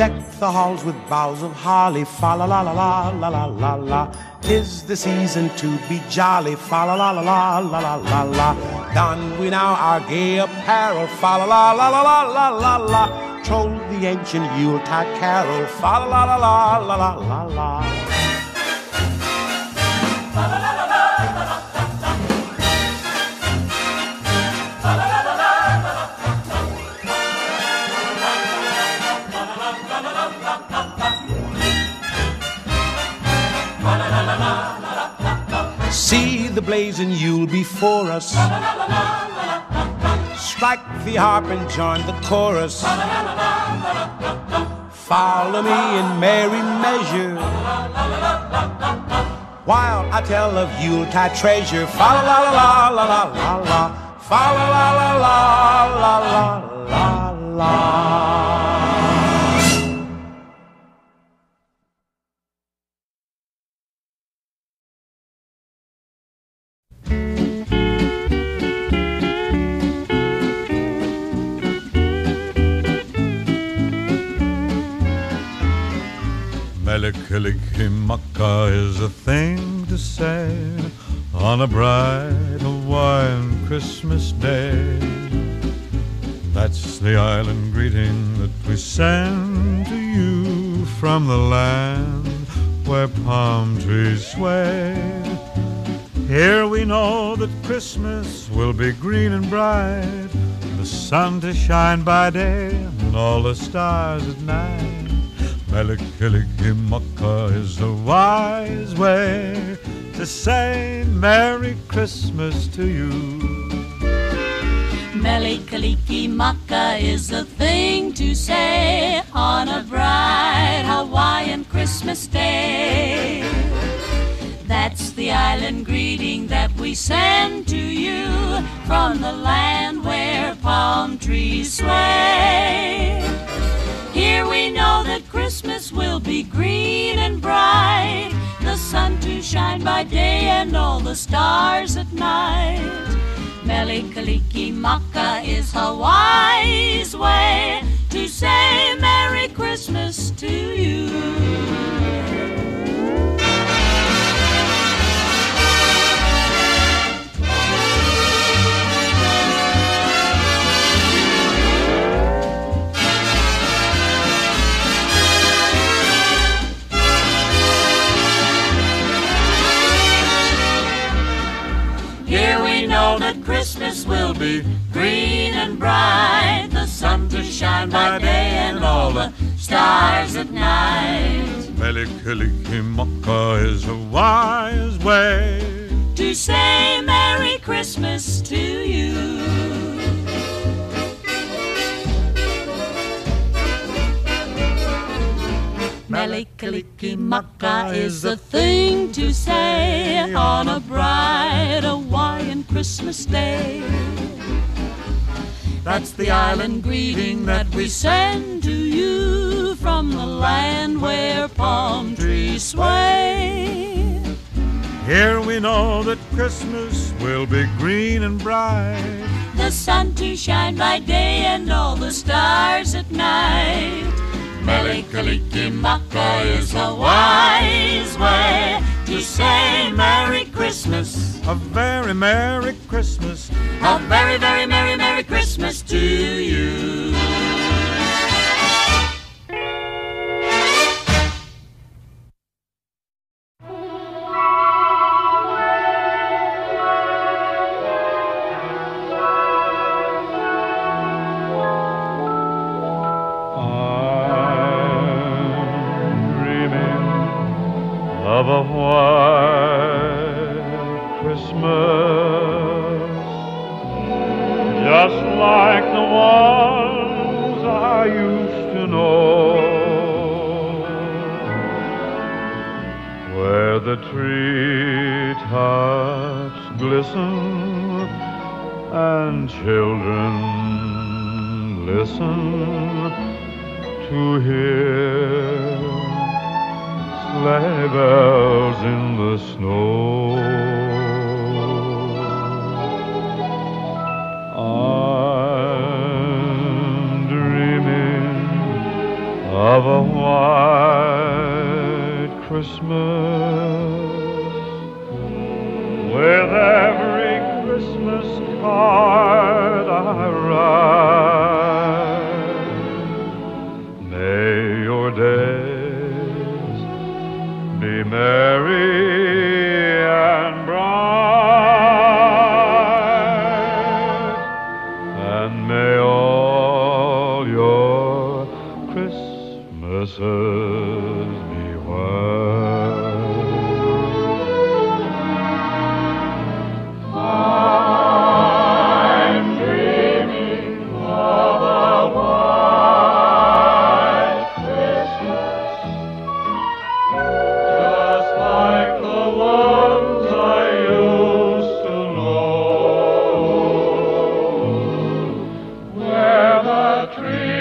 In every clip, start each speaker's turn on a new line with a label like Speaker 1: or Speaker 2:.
Speaker 1: Deck the halls with boughs of holly, fa la la la la la la la la. Tis the season to be jolly, fa la la la la la la la la. Don we now our gay apparel, fa la la la la la la la la. Troll the ancient Yuletide carol, fa la la la la la la la la. The blazing Yule before us. Strike the harp and join the chorus. Follow me in merry measure. While I tell of Yuletide treasure. Fa la la la la la la la. La la la la la la la la.
Speaker 2: Mele Kalikimaka is a thing to say on a bright Hawaiian Christmas day. That's the island greeting that we send to you from the land where palm trees sway. Here we know that Christmas will be green and bright, the sun to shine by day and all the stars at night. Mele Kalikimaka is a wise way to say Merry Christmas to you.
Speaker 3: Mele Kalikimaka is a thing to say on a bright Hawaiian Christmas day. That's the island greeting that we send to you from the land where palm trees sway. Be green and bright, the sun to shine by day and all the stars at night. Mele Kalikimaka is Hawaii's way to say Merry Christmas to you. Christmas will be green and bright, the sun to shine by day and all the stars at night.
Speaker 2: Mele Kalikimaka is a wise way
Speaker 3: to say Merry Christmas to you. Mele Kalikimaka is the thing to say on a bright Hawaiian Christmas day. That's the island greeting that we send to you from the land where palm trees sway.
Speaker 2: Here we know that Christmas will be green and bright.
Speaker 3: The sun to shine by day and all the stars at night. Mele Kalikimaka is a wise way to say Merry Christmas.
Speaker 2: A very Merry Christmas.
Speaker 3: A very, very Merry, Merry Christmas to you.
Speaker 4: the ones I used to know. Where the treetops glisten and children listen to hear sleigh bells in the snow. of a white Christmas with every Christmas card I write.
Speaker 5: Where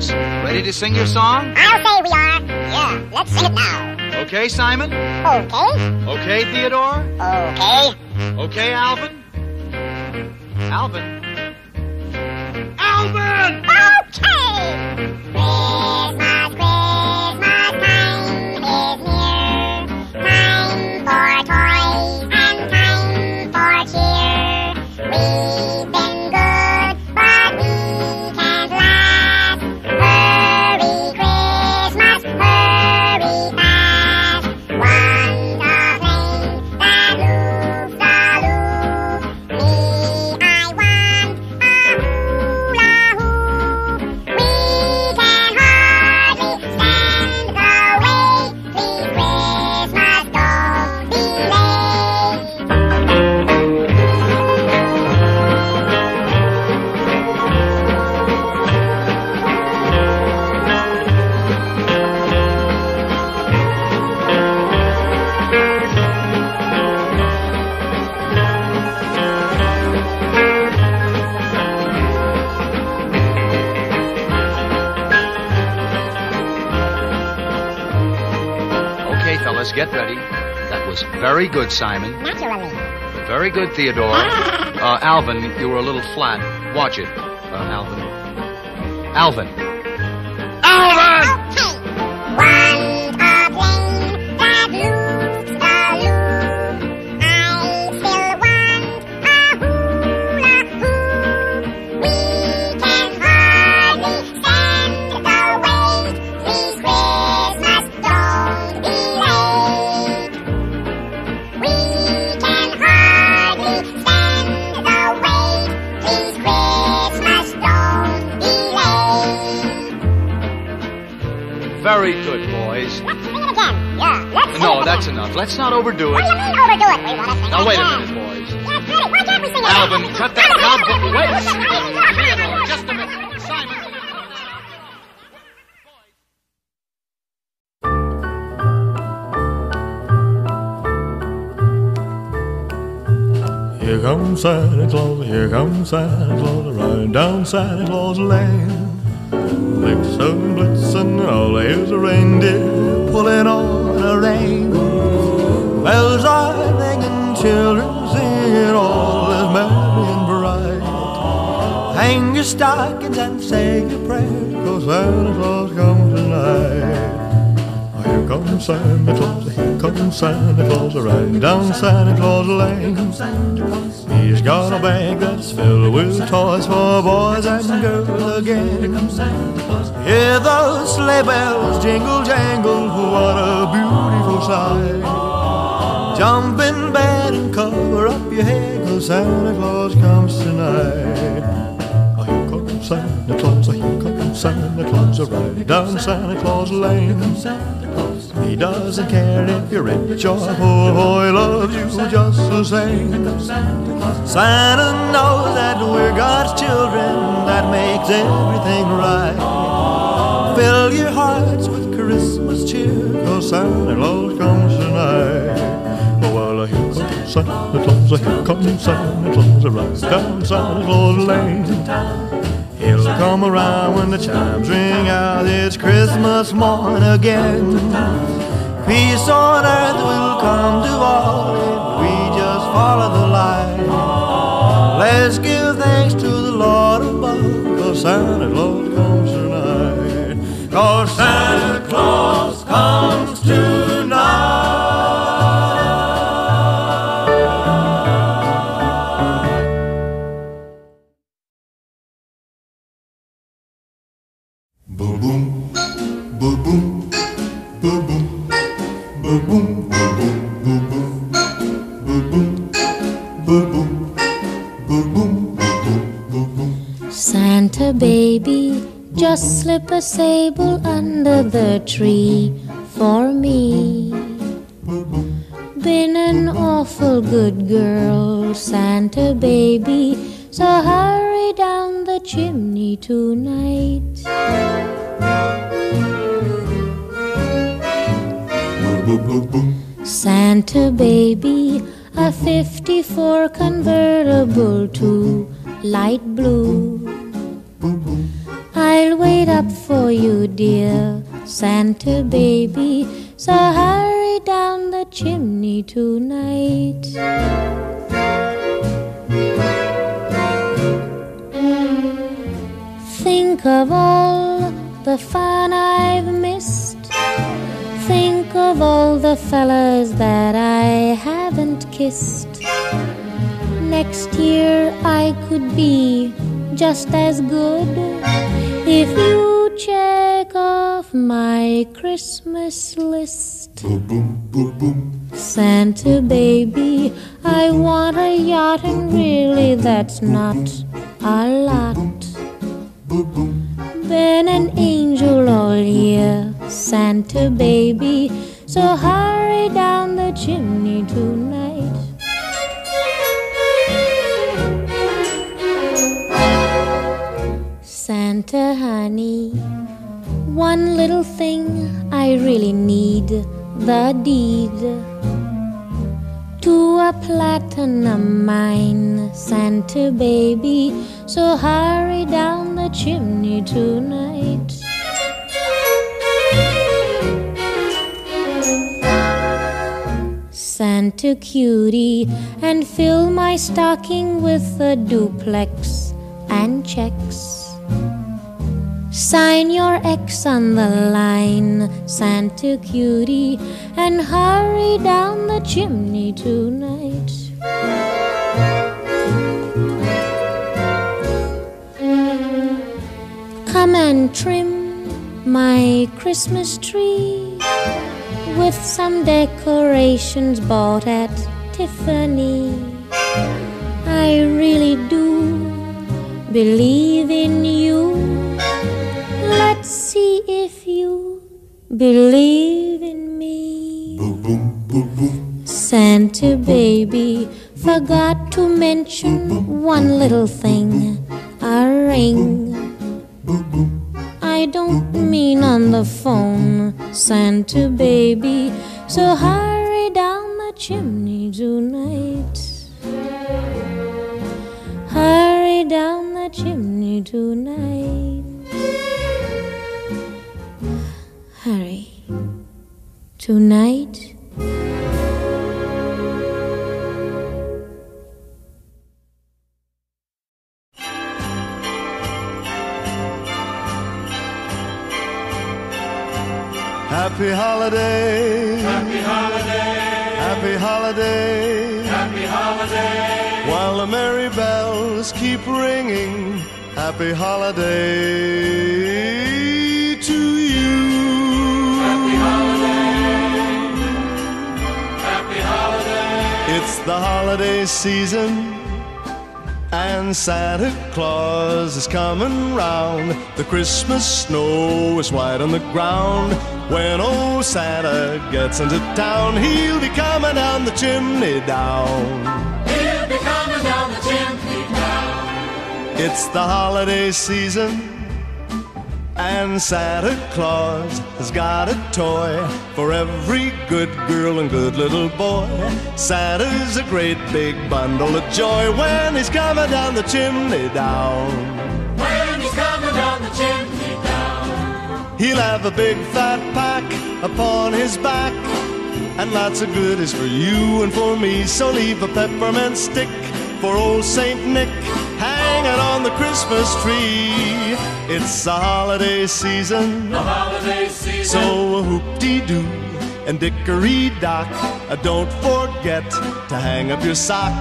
Speaker 5: chipmunks. Ready to sing your song?
Speaker 6: I'll say we are. Yeah, let's sing it now.
Speaker 5: Okay, Simon?
Speaker 6: Okay.
Speaker 5: Okay, Theodore?
Speaker 6: Okay.
Speaker 5: Okay? Alvin? Alvin! Very good, Simon.
Speaker 6: Naturally.
Speaker 5: Very good, Theodore. Uh, Alvin, you were a little flat. Watch it, uh, Alvin. Alvin. Alvin! Not overdo
Speaker 6: What do you mean overdo it? We want to sing
Speaker 5: Now,
Speaker 6: it
Speaker 5: wait a minute, boys.
Speaker 6: Yeah, Freddie, why can't we sing it
Speaker 5: Alvin,
Speaker 6: again?
Speaker 5: cut that.
Speaker 6: Alvin,
Speaker 5: Now, wait. Theodore, just a minute. Simon.
Speaker 4: Here comes Santa Claus, here comes Santa Claus, riding down Santa Claus Lane. Blitzen, blitzen, all here's a reindeer pulling on a rein. Your stockings and say your prayers, 'cause Santa Claus comes tonight. Here comes Santa Claus, here comes Santa Claus, right down Santa Claus Lane. He's got a bag that's filled with toys for boys and girls again. Hear those sleigh bells jingle jangle, what a beautiful sight. Jump in bed and cover up your head, cause Santa Claus comes tonight. Oh, Santa Claus, oh, Claus, right down Santa Claus Lane. He doesn't care if you're rich or poor, oh, he loves you just the same. Santa knows that we're God's children, that makes everything right. Fill your hearts with Christmas cheer, cause Santa Claus comes tonight. Oh, well, here comes Santa Claus, here comes Santa Claus, right down Santa Claus Lane. He'll come around when the chimes ring out. It's Christmas morn again. Peace on earth will come to all if we just follow the light. Let's give thanks to the Lord above, cause Santa Claus comes tonight. Cause Santa
Speaker 7: sable under the tree for me. Been an awful good girl, Santa baby, so hurry down the chimney tonight. Santa baby, a 54 convertible to light blue. For you, dear Santa baby. So hurry down the chimney tonight. Think of all the fun I've missed. Think of all the fellas that I haven't kissed. Next year I could be just as good if you check off my Christmas list.
Speaker 8: boom boom, boom boom.
Speaker 7: Santa baby, I want a yacht, and really that's not a lot. Been an angel all year, Santa baby, so hurry down the chimney tonight. Santa honey, one little thing I really need the deed to a platinum mine, Santa baby. So hurry down the chimney tonight. Santa cutie, and fill my stocking with a duplex and checks. Sign your X on the line, Santa cutie, and hurry down the chimney tonight. Come and trim my Christmas tree with some decorations bought at Tiffany. I really do believe in you. Let's see if you believe in me. Santa baby forgot to mention one little thing a ring. I don't mean on the phone, Santa baby. So hurry down the chimney tonight. Hurry down the chimney tonight. Tonight.
Speaker 9: Happy holiday. Happy holiday. Happy holiday. Happy holiday. While the merry bells keep ringing. Happy holiday the holiday season. And Santa Claus is coming round. The Christmas snow is white on the ground. When old Santa gets into town, he'll be coming down the chimney down.
Speaker 10: He'll be coming down the chimney down.
Speaker 9: It's the holiday season. And Santa Claus has got a toy for every good girl and good little boy. Santa's a great big bundle of joy when he's coming down the chimney down.
Speaker 10: When he's coming down the chimney down.
Speaker 9: He'll have a big fat pack upon his back. And lots of goodies for you and for me. So leave a peppermint stick for old Saint Nick hanging on the Christmas tree. It's the holiday season.
Speaker 10: The holiday season.
Speaker 9: So whoop-dee-doo and dickory-dock. Uh, don't forget to hang up your sock.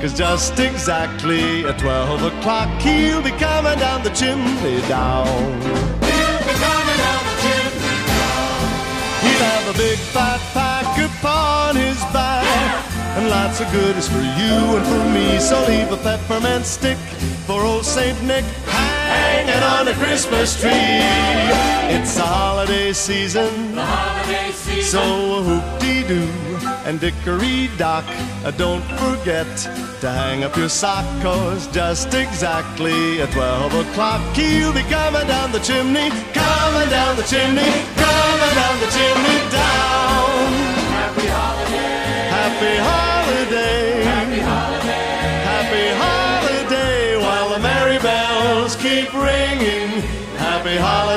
Speaker 9: Cause just exactly at 12 o'clock, he'll be coming down the chimney down.
Speaker 10: He'll be coming down the chimney down.
Speaker 9: He'll have a big fat pack upon his back. And lots of goodies for you and for me. So leave a peppermint stick for old Saint Nick hanging on the Christmas tree. It's the holiday season.
Speaker 10: The holiday season.
Speaker 9: So whoop-dee-doo and dickory-dock. Uh, don't forget to hang up your sock, cause just exactly at 12 o'clock, he'll be coming down the chimney, coming down the chimney, coming down the chimney down.
Speaker 10: Happy holiday.
Speaker 9: Happy holiday.
Speaker 10: Happy holiday